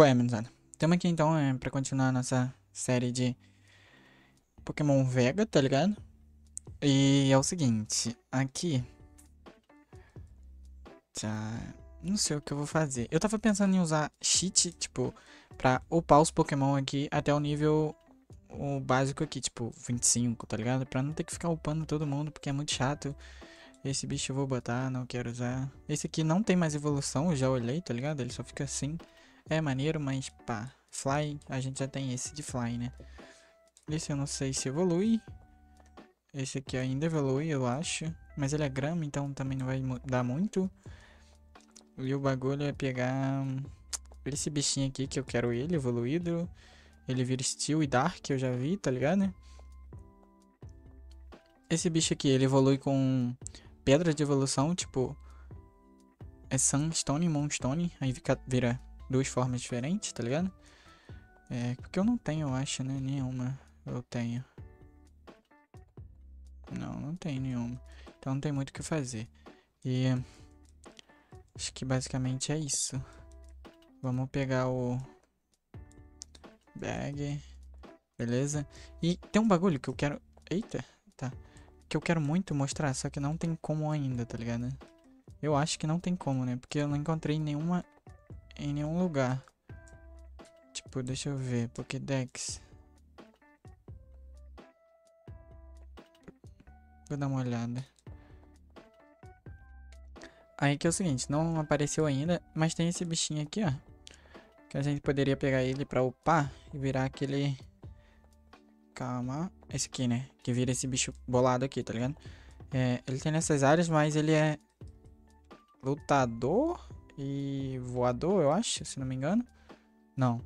Qual é, menosada? Temos aqui então é, pra continuar a nossa série de Pokémon Vega, tá ligado? E é o seguinte, aqui. Já. Não sei o que eu vou fazer. Eu tava pensando em usar cheat, tipo, pra upar os Pokémon aqui até o nível o básico aqui, tipo, 25, tá ligado? Pra não ter que ficar upando todo mundo, porque é muito chato. Esse bicho eu vou botar, não quero usar. Esse aqui não tem mais evolução, eu já olhei, tá ligado? Ele só fica assim. É maneiro, mas pá. Fly, a gente já tem esse de Fly, né? Esse eu não sei se evolui. Esse aqui ainda evolui, eu acho. Mas ele é grama, então também não vai dar muito. E o bagulho é pegar esse bichinho aqui que eu quero ele evoluído. Ele vira Steel e Dark, eu já vi, tá ligado? Esse bicho aqui, ele evolui com pedra de evolução, tipo... É Sunstone Moonstone. Aí fica, vira duas formas diferentes, tá ligado? É, porque eu não tenho, eu acho, né? Nenhuma eu tenho. Não, não tem nenhuma. Então não tem muito o que fazer. E acho que basicamente é isso. Vamos pegar o bag. Beleza? E tem um bagulho que eu quero. Eita, tá. Que eu quero muito mostrar, só que não tem como ainda, tá ligado? Eu acho que não tem como, né? Porque eu não encontrei nenhuma em nenhum lugar. Tipo, deixa eu ver, Pokédex. Vou dar uma olhada. Aí que é o seguinte, não apareceu ainda, mas tem esse bichinho aqui, ó. Que a gente poderia pegar ele pra upar e virar aquele... Calma. Esse aqui, né? Que vira esse bicho bolado aqui, tá ligado? É, ele tem nessas áreas, mas ele é... Lutador e voador, eu acho, se não me engano. Não.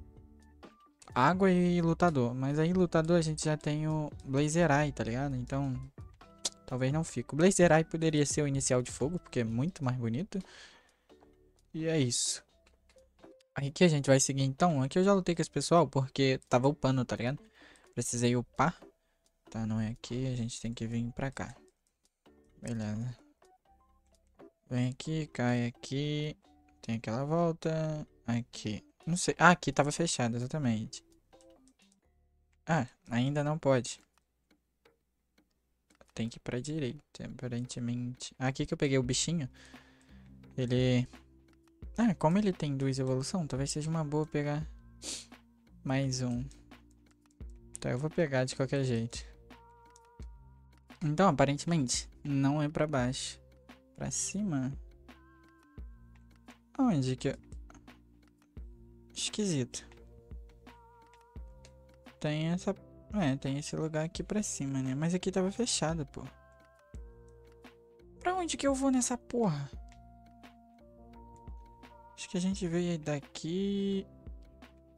Água e lutador. Mas aí lutador a gente já tem o Blazerai, tá ligado? Então Talvez não fique. O Blazerai poderia ser o inicial de fogo, porque é muito mais bonito. E é isso. Aqui a gente vai seguir então. Aqui eu já lutei com esse pessoal porque tava upando, tá ligado? Precisei upar. Tá, não é aqui. A gente tem que vir pra cá. Beleza. Vem aqui, cai aqui. Tem aquela volta. Aqui. Não sei. Ah, aqui tava fechado, exatamente. Ah, ainda não pode. Tem que ir pra direita, aparentemente. Aqui que eu peguei o bichinho. Ele... Ah, como ele tem duas evolução, talvez seja uma boa pegar mais um. Então eu vou pegar de qualquer jeito. Então, aparentemente, não é pra baixo. Pra cima? Onde que eu... Esquisito. Tem essa é, tem esse lugar aqui pra cima, né? Mas aqui tava fechado, pô. Pra onde que eu vou nessa porra? Acho que a gente veio daqui.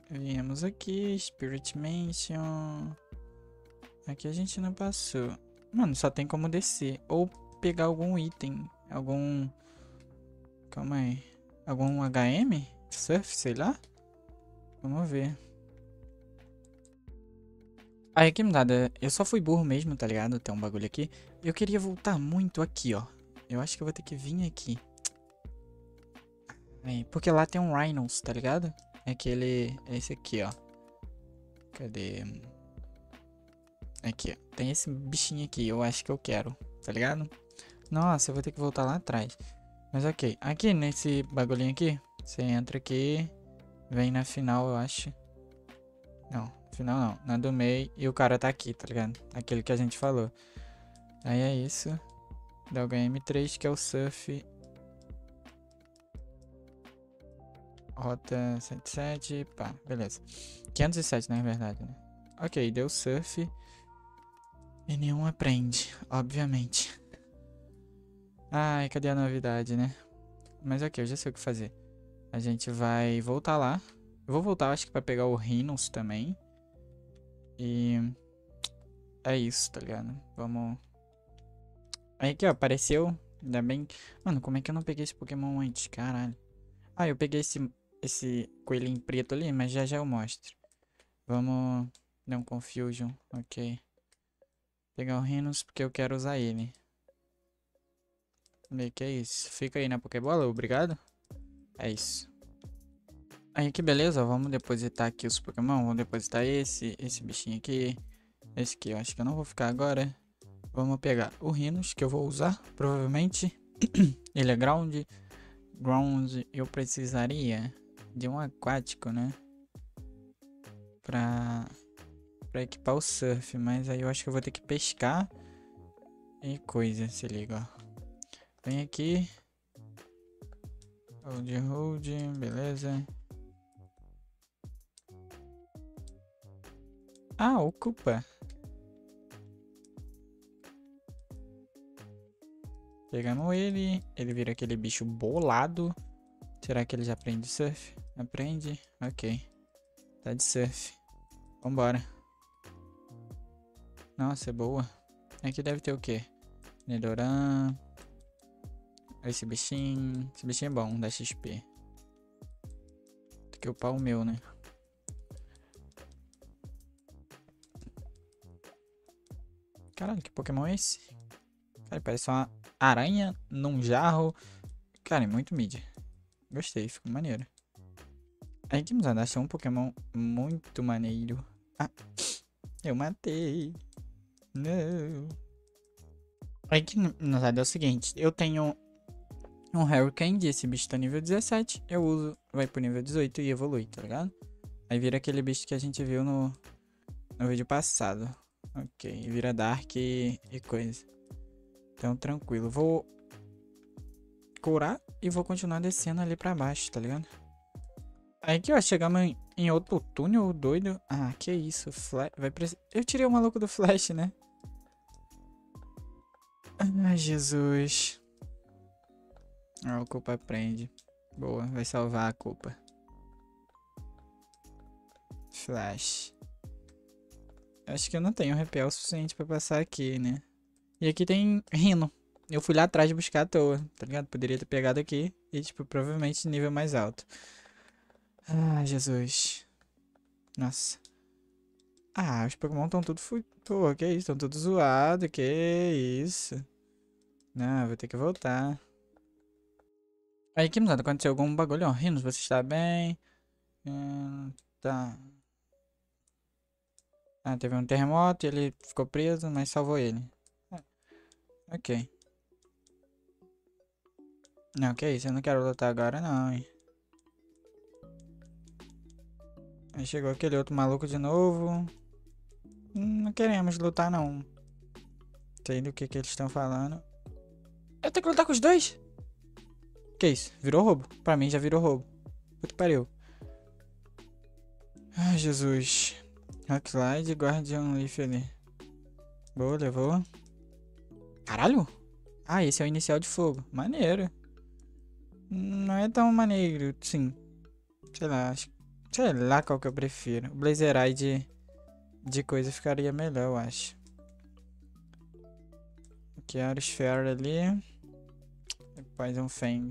Viemos aqui, Spirit Mansion. Aqui a gente não passou. Mano, só tem como descer. Ou pegar algum item. Algum... Calma aí. Algum HM? Surf, sei lá? Vamos ver. Aí que nada, eu só fui burro mesmo, tá ligado? Tem um bagulho aqui. Eu queria voltar muito aqui, ó. Eu acho que eu vou ter que vir aqui. Aí, porque lá tem um Rhinos, tá ligado? É aquele... É esse aqui, ó. Cadê? Aqui, ó. Tem esse bichinho aqui, eu acho que eu quero, tá ligado? Nossa, eu vou ter que voltar lá atrás. Mas ok. Aqui, nesse bagulhinho aqui, você entra aqui, vem na final, eu acho. Não, Final não, na do meio e o cara tá aqui, tá ligado? Aquele que a gente falou. Aí é isso. Da HM3 que é o surf. Rota 107, pá, beleza. 507 na verdade, né? Ok, deu surf. E nenhum aprende, obviamente. Ai, cadê a novidade, né? Mas ok, eu já sei o que fazer. A gente vai voltar lá. Eu vou voltar, acho que pra pegar o Rhinos também. E é isso, tá ligado? Vamos. Aí aqui, ó, apareceu. Ainda bem. Mano, como é que eu não peguei esse Pokémon antes? Caralho. Ah, eu peguei esse, esse coelhinho preto ali, mas já já eu mostro. Vamos um Confusion. Ok. Pegar o Rhinos porque eu quero usar ele. E que é isso. Fica aí na Pokébola, obrigado. É isso. Aí que beleza, vamos depositar aqui os Pokémon. Vamos depositar esse, esse bichinho aqui. Esse aqui eu acho que eu não vou ficar agora. Vamos pegar o Rhinos, que eu vou usar, provavelmente. Ele é Ground. Ground eu precisaria de um aquático, né? Pra, pra equipar o surf. Mas aí eu acho que eu vou ter que pescar e coisa, se liga, ó. Vem aqui. Hold, hold, beleza. Ah, ocupa. Pegamos ele. Ele vira aquele bicho bolado. Será que ele já aprende surf? Aprende? Ok. Tá de surf. Vambora. Nossa, é boa. Aqui deve ter o quê? Nedoran. Esse bichinho. Esse bichinho é bom, dá XP. Tem que upar o meu, né? Caralho, que Pokémon é esse? Cara, parece uma aranha num jarro. Cara, é muito mídia. Gostei, ficou maneiro. Aí que nos achou um Pokémon muito maneiro. Ah, eu matei. Não. Aí que nos é o seguinte, eu tenho um Hurricane, esse bicho tá nível 17, eu uso, vai pro nível 18 e evolui, tá ligado? Aí vira aquele bicho que a gente viu no, no vídeo passado. Ok, vira Dark e, e coisa. Então, tranquilo. Vou curar e vou continuar descendo ali pra baixo, tá ligado? Aí que, ó, chegamos em, em outro túnel doido. Ah, que isso. Flash, vai. Eu tirei o maluco do Flash, né? Ai, Jesus. Ah, o culpa prende. Boa, vai salvar a culpa. Flash. Acho que eu não tenho repel suficiente pra passar aqui, né? E aqui tem rino. Eu fui lá atrás buscar à toa, tá ligado? Poderia ter pegado aqui e, tipo, provavelmente nível mais alto. Ah, Jesus. Nossa. Ah, os Pokémon estão tudo... Fu... Pô, que isso? Estão tudo zoado, que isso? Não, vou ter que voltar. Aí, que nada, aconteceu algum bagulho, ó. Rinos, você está bem? Hum, tá. Ah, teve um terremoto e ele ficou preso, mas salvou ele. Ah, ok. Não, que isso, eu não quero lutar agora não, hein. Aí chegou aquele outro maluco de novo. Hum, não queremos lutar não. Sei do que que eles estão falando. Eu tenho que lutar com os dois? Que isso? Virou roubo? Pra mim já virou roubo. Puta que pariu. Ai, Jesus. Rockslide Guardian Leaf ali. Boa, levou. Caralho? Ah, esse é o inicial de fogo. Maneiro. Não é tão maneiro, sim. Sei lá, acho... Sei lá qual que eu prefiro. O Blazer Eye de, coisa ficaria melhor, eu acho. Aqui é a Sphere ali. Poison Fang.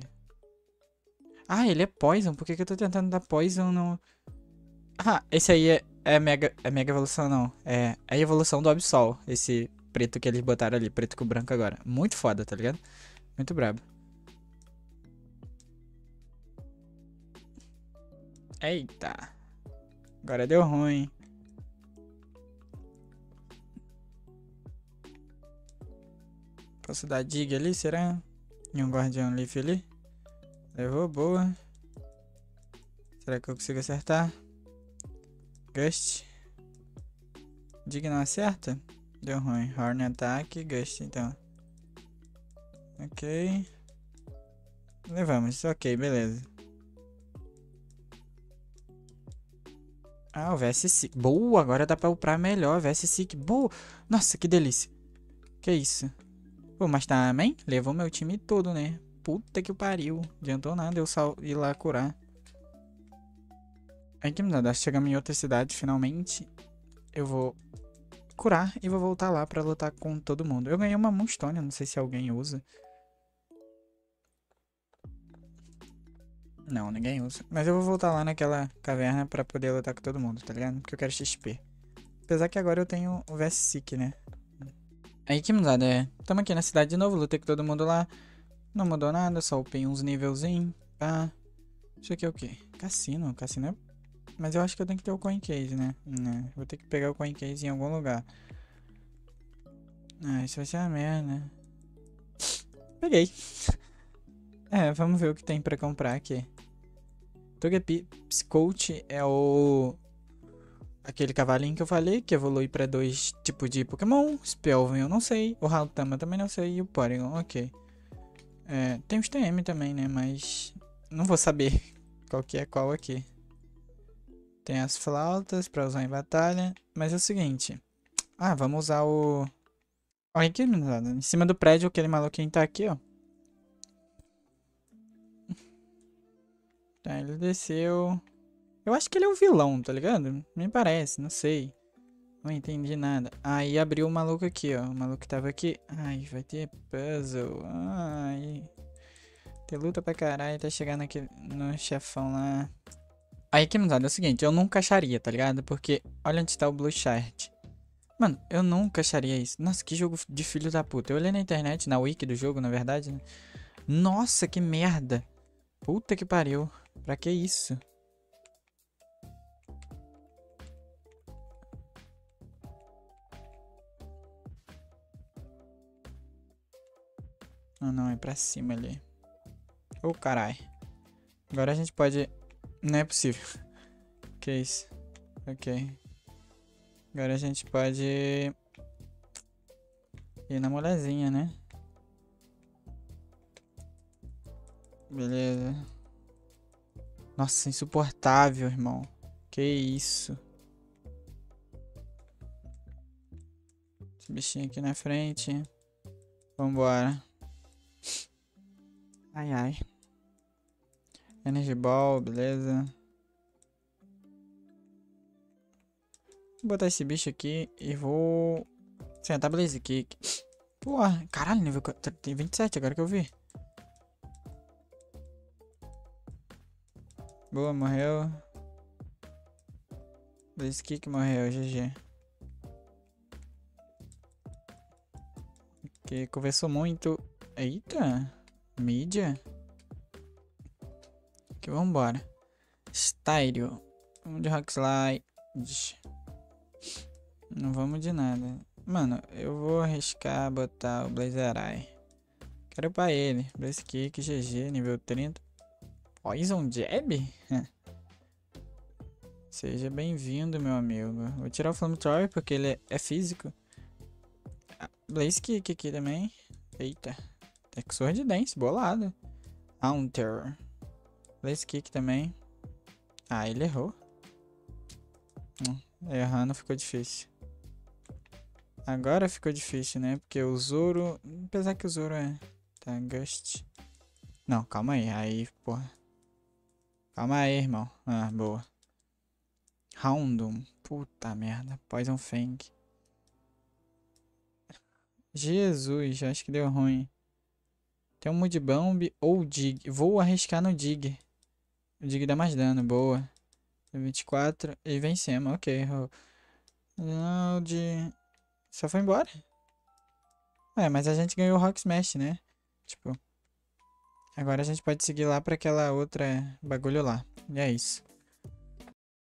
Ah, ele é Poison. Por que, que eu tô tentando dar Poison no... Ah, esse aí é, é mega, é mega evolução, não. É, é a evolução do Absol. Esse preto que eles botaram ali, preto com branco agora. Muito foda, tá ligado? Muito brabo. Eita. Agora deu ruim. Posso dar dig ali, será? E um guardião leaf ali? Levou, boa. Será que eu consigo acertar? Gust. Dig não acerta? Deu ruim. Horn ataque, Gust então. Ok. Levamos, ok, beleza. Ah, o VS Seek. Boa, agora dá pra upar melhor. VS Seek. Boa. Nossa, que delícia. Que isso. Pô, mas também levou meu time todo, né? Puta que pariu. Adiantou nada eu só ir lá curar. Aí que me dá, chegamos em outra cidade, finalmente. Eu vou curar e vou voltar lá pra lutar com todo mundo. Eu ganhei uma Moonstone, não sei se alguém usa. Não, ninguém usa. Mas eu vou voltar lá naquela caverna pra poder lutar com todo mundo, tá ligado? Porque eu quero XP. Apesar que agora eu tenho o VS Seek, né? Aí que mudada é. Tamo aqui na cidade de novo, lutei com todo mundo lá. Não mudou nada, só upei uns nívelzinhos. Pá. Isso aqui é o quê? Cassino. Cassino é... Mas eu acho que eu tenho que ter o coin case, né? né? Vou ter que pegar o coin case em algum lugar. Ah, isso vai ser uma merda. Peguei. É, vamos ver o que tem pra comprar aqui. Togepi Coach é o... Aquele cavalinho que eu falei, que evolui pra dois tipos de Pokémon. Spelvin eu não sei. O Haltama também não sei. E o Porygon, ok. É, tem os TM também, né? Mas não vou saber qual que é qual aqui. Tem as flautas pra usar em batalha. Mas é o seguinte. Ah, vamos usar o... Olha aqui, em cima do prédio, aquele maluquinho tá aqui, ó. Tá, ele desceu. Eu acho que ele é o vilão, tá ligado? Me parece, não sei. Não entendi nada. Aí abriu o maluco aqui, ó. O maluco tava aqui. Ai, vai ter puzzle. Ai. Tem luta pra caralho até chegar naquele, no chefão lá. Aí que não é o seguinte, eu nunca acharia, tá ligado? Porque olha onde tá o Blue Shard. Mano, eu nunca acharia isso. Nossa, que jogo de filho da puta. Eu olhei na internet, na wiki do jogo, na verdade. Né? Nossa, que merda. Puta que pariu. Pra que isso? Ah, não, é pra cima ali. Ô, oh, carai. Agora a gente pode... Não é possível. Que isso? Ok. Agora a gente pode... Ir na molezinha, né? Beleza. Nossa, insuportável, irmão. Que isso. Esse bichinho aqui na frente. Vambora. Ai, ai. Energy Ball, beleza. Vou botar esse bicho aqui e vou... Sentar Blaze Kick. Pô, caralho, nível... Tem 27 agora que eu vi. Boa, morreu. Blaze Kick morreu, GG. Que conversou muito. Eita. Mídia. Que vambora. Styreo. Vamos de Rock Slide. Não vamos de nada. Mano, eu vou arriscar botar o Blazerai. Quero pra ele. Blaze Kick, GG, nível 30. Poison Jab? Seja bem-vindo, meu amigo. Vou tirar o Flamethrower porque ele é, físico. Ah, Blaze Kick aqui também. Eita. Exord Dance, bolado. Haunter. Blaze Kick também. Ah, ele errou. Hum, errando ficou difícil. Agora ficou difícil, né? Porque o Zoro... Apesar que o Zoro é... Tá, Gust. Não, calma aí. Aí, porra. Calma aí, irmão. Ah, boa. Houndum. Puta merda. Poison Fang. Jesus, acho que deu ruim. Tem um Mudbomb ou Dig. Vou arriscar no Dig. O Dig dá mais dano, boa. 24 e vencemos, ok. De... Só foi embora? É, mas a gente ganhou o Rock Smash, né? Tipo... Agora a gente pode seguir lá para aquela outra bagulho lá. E é isso.